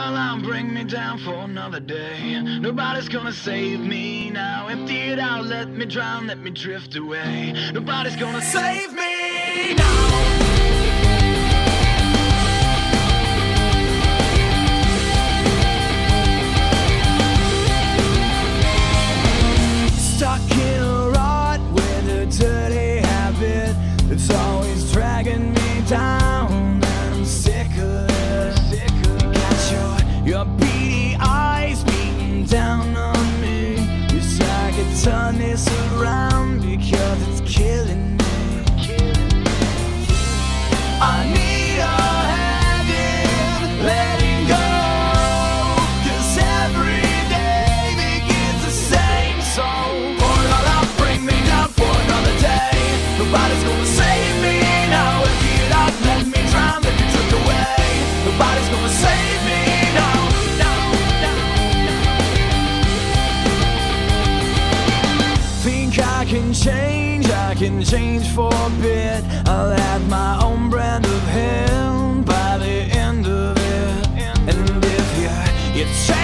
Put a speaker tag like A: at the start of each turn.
A: la la, bring me down for another day. Nobody's gonna save me now. Empty it out, let me drown, let me drift away. Nobody's gonna save me now. Stuck in a rut with a dirty habit that's always dragging me down. Eyes beating down on me. Wish I could turn this around because it's killing me. can change, I can change for a bit. I'll have my own brand of him by the end of it. And if you, you change.